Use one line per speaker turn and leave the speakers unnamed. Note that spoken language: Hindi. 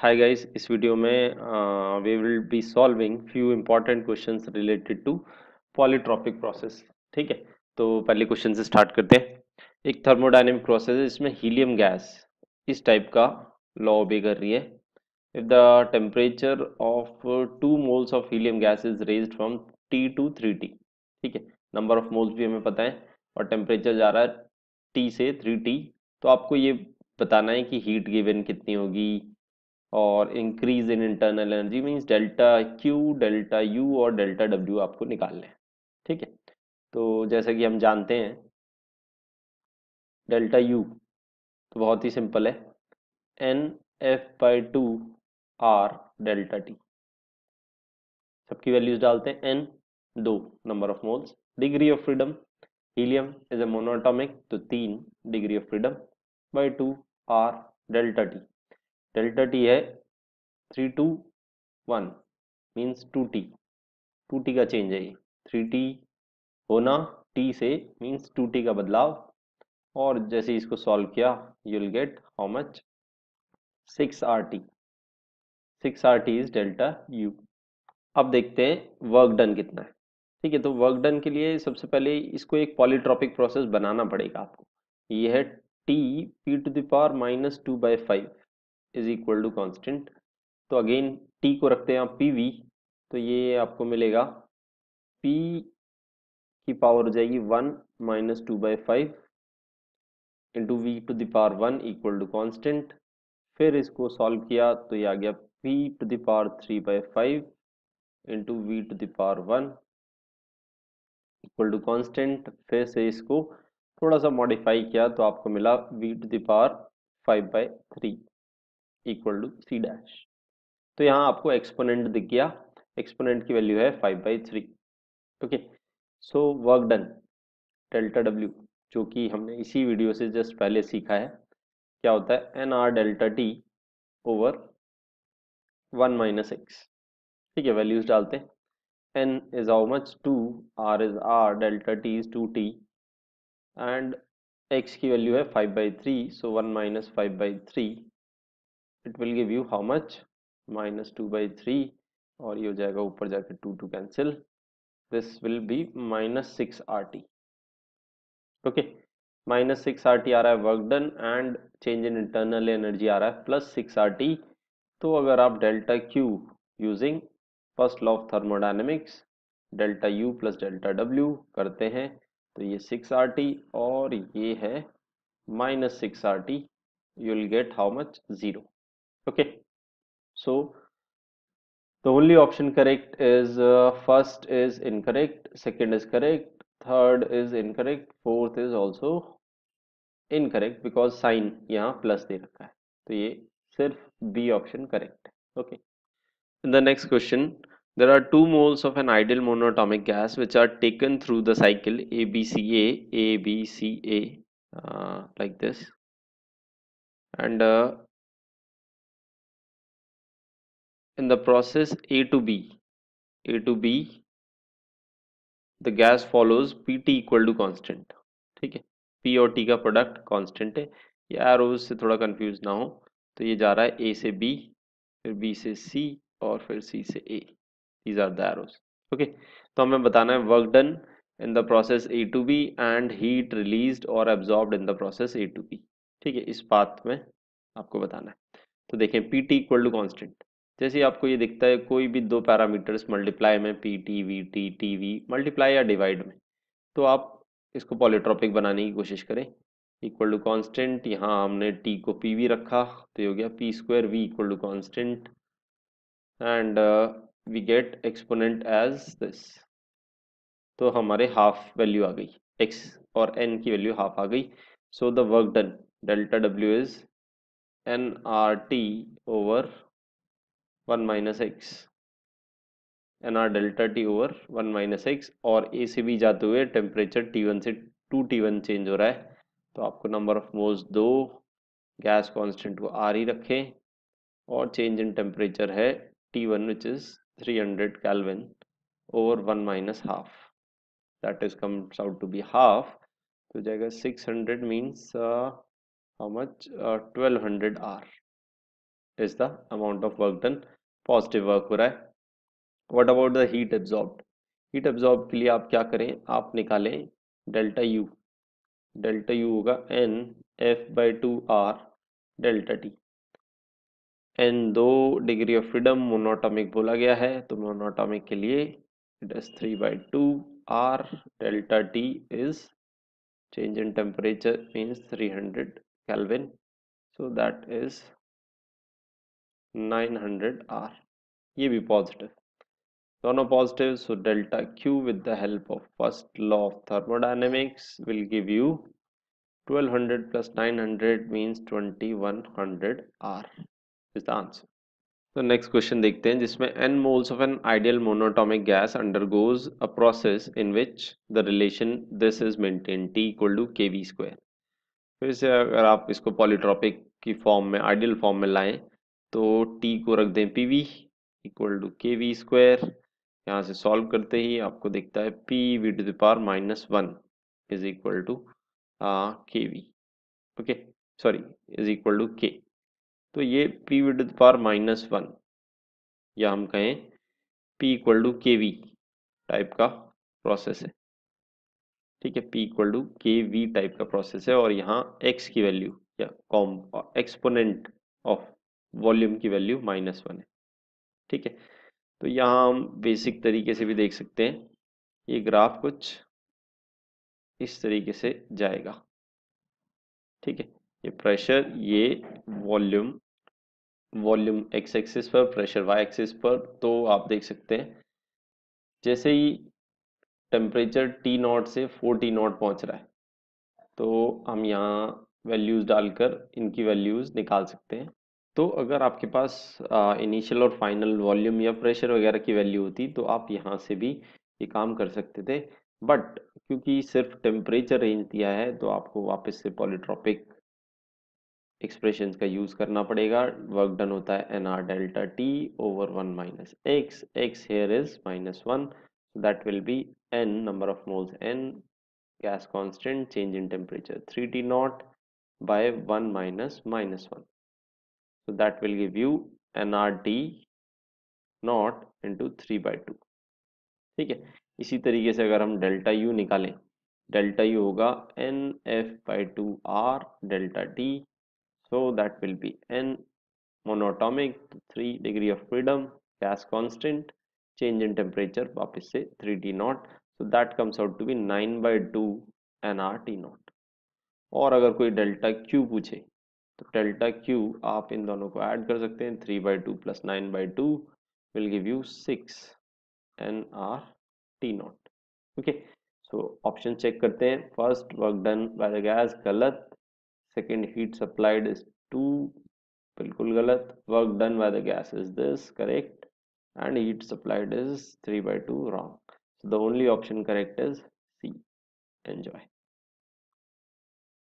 हाय गाइस इस वीडियो में we will be solving few important questions related to polytropic process ठीक है? तो पहले क्वेश्चन से स्टार्ट करते हैं। एक थर्मोडायनेमिक प्रोसेस है इसमें हीलियम गैस इस टाइप का लॉ ओबे कर रही है। If the temperature of two moles of helium gas is raise from T to three T ठीक है? नंबर ऑफ़ मोल्स भी हमें पता है, और टेम्परेचर जा रहा है टी से थ्री टी तो आपको ये बताना है कि हीट गिवन कितनी होगी और increase in internal energy means delta Q delta U और डेल्टा डब्ल्यू आपको निकालने हैं, ठीक है? तो जैसा कि हम जानते हैं डेल्टा यू तो बहुत ही सिंपल है n f by two R delta T सबकी वैल्यूज़ डालते हैं एन दो number of moles degree of freedom helium is a monoatomic तो तीन degree of freedom by two R delta T delta T है three two one means two T two T का चेंज है ये। थ्री टी होना टी से मीन्स टू टी का बदलाव। और जैसे इसको सॉल्व किया you will get how much six R T six R T is delta U अब देखते हैं वर्क डन कितना है। ठीक है तो वर्क डन के लिए सबसे पहले इसको एक पॉलीट्रॉपिक प्रोसेस बनाना पड़ेगा आपको। ये है T P to the power minus two by five is equal to constant तो अगेन टी को रखते हैं आप पी वी तो ये आपको मिलेगा। पी की पावर हो जाएगी one minus two by five into V to the power one equal to constant फिर इसको सॉल्व किया तो ये आ गया P to the power three by five into V to the power one equal to constant फिर से इसको थोड़ा सा मॉडिफाई किया तो आपको मिला V to the power five by three equal to C dash तो यहाँ आपको एक्सपोनेंट दिख गया। एक्सपोनेंट की वैल्यू है five by three okay so work done delta W जो कि हमने इसी वीडियो से जस्ट पहले सीखा है। क्या होता है? N R delta T over one minus x ठीक है वैल्यूज़ डालते हैं। N is how much two R is R delta T is two T and x की वैल्यू है five by three so one minus five by three it will give you how much minus two by three और ये हो जाएगा ऊपर जाके two two cancel this will be minus six R T okay minus six R T आ रहा है work done and change in internal energy आ रहा है प्लस सिक्स आर टी तो अगर आप delta Q using first law of thermodynamics delta U plus delta W करते हैं तो ये सिक्स आर टी और ये है minus six R T you will get how much zero okay so the only option correct is uh, first is incorrect second is correct third is incorrect fourth is also incorrect because sign यहाँ plus दे रखा है तो ये सिर्फ B option correct है okay in the next question there are two moles of an ideal monatomic gas which are taken through the cycle ABCA ABCA uh, like this and uh, in the process A to B, A to B, the gas follows PT equal to constant. ठीक है? P और T का प्रोडक्ट कांस्टेंट है। ये एरोज से थोड़ा कंफ्यूज ना हो। तो ये जा रहा है A से B फिर B से C और फिर C से A. These are the arrows okay तो हमें बताना है work done in the process A to B and heat released और absorbed in the process A to B. ठीक है? इस बात में आपको बताना है। तो देखें P T equal to constant जैसे आपको ये दिखता है, कोई भी दो पैरामीटर्स मल्टीप्लाई में P T V T T V multiply या डिवाइड में तो आप इसको पॉलीट्रॉपिक बनाने की कोशिश करें। इक्वल टू कांस्टेंट, यहाँ हमने टी को पी वी रखा तो ये हो गया P square V equal to constant, and we get exponent as this तो हमारे हाफ़ वैल्यू आ गई एक्स और एन की वैल्यू हाफ़ आ गई। So the work done delta W is n R T over one minus x, n R delta T over one minus x, और ए से भी जाते हुए टेम्परेचर टी वन से टू टी वन चेंज हो रहा है। तो आपको नंबर ऑफ़ मोल्स दो, गैस कांस्टेंट को आर ही रखें, और चेंज इन टेम्परेचर है T one which is three hundred kelvin over one minus half that is comes out to be half तो जाएगा six hundred means how much twelve hundred R is the amount of work done positive work हो रहा है। What about the heat absorb heat absorb के लिए आप क्या करें? आप निकालें डेल्टा यू डेल्टा यू होगा n f by two R delta T n दो डिग्री ऑफ़ फ्रीडम मोनोटॉमिक बोला गया है तो मोनोटॉमिक के लिए it is three by two R delta T is change in temperature means 300 Kelvin so that is 900 R ये भी पॉजिटिव। दोनों positive so delta Q with the help of first law of thermodynamics will give you 1200 plus 900 means 2100 R is the answer तो नेक्स्ट क्वेश्चन देखते हैं, जिसमें n moles of an ideal monoatomic gas undergoes a process in which the relation this is maintain t equal to K V square फिर से अगर आप इसको पॉलीट्रॉपिक की फॉर्म में आइडियल फॉर्म में लाएँ तो t को रख दें P V equal to K V square यहाँ से सॉल्व करते ही आपको दिखता है P V to the power minus one is equal to K V okay sorry is equal to K तो ये p with power minus one या हम कहें p equal to K V type का प्रोसेस है। ठीक है, p equal to K V type का प्रोसेस है और यहाँ x की वैल्यू या कॉम एक्सपोनेंट ऑफ़ वॉल्यूम की वैल्यू माइनस वन है। ठीक है? तो यहाँ हम बेसिक तरीके से भी देख सकते हैं। ये ग्राफ कुछ इस तरीके से जाएगा। ठीक है? ये प्रेशर, ये वॉल्यूम वॉल्यूम एक्स एक्सिस पर, प्रेशर वाई एक्सिस पर तो आप देख सकते हैं। जैसे ही टेम्परेचर टी नॉट से फोर टी नॉट पहुँच रहा है तो हम यहाँ वैल्यूज़ डालकर इनकी वैल्यूज़ निकाल सकते हैं। तो अगर आपके पास इनिशियल और फाइनल वॉल्यूम या प्रेशर वगैरह की वैल्यू होती तो आप यहाँ से भी ये काम कर सकते थे। बट क्योंकि सिर्फ़ टेम्परेचर रेंज दिया है तो आपको वापस से पॉलीट्रॉपिक एक्सप्रेशन का यूज़ करना पड़ेगा। वर्क डन होता है n R delta T over one minus x x here is minus one that will be n number of moles n gas constant, change in temperature 3t naught by 1 minus minus 1 so that will give you nrt naught into 3 by 2 ठीक है इसी तरीके से अगर हम डेल्टा यू निकालें डेल्टा यू होगा n f by two R delta T so that will be n monatomic 3 degree of freedom gas constant change in temperature वापस से 3t naught so that comes out to be 9 by 2 nrt naught और अगर कोई डेल्टा क्यू पूछे तो डेल्टा क्यू आप इन दोनों को ऐड कर सकते हैं three by two plus nine by two will give you six n R T naught okay so option check करते हैं। First work done by the gas गलत। Second heat supplied is two बिल्कुल गलत। Work done by the gas is this correct and heat supplied is three by two wrong the only option correct is C enjoy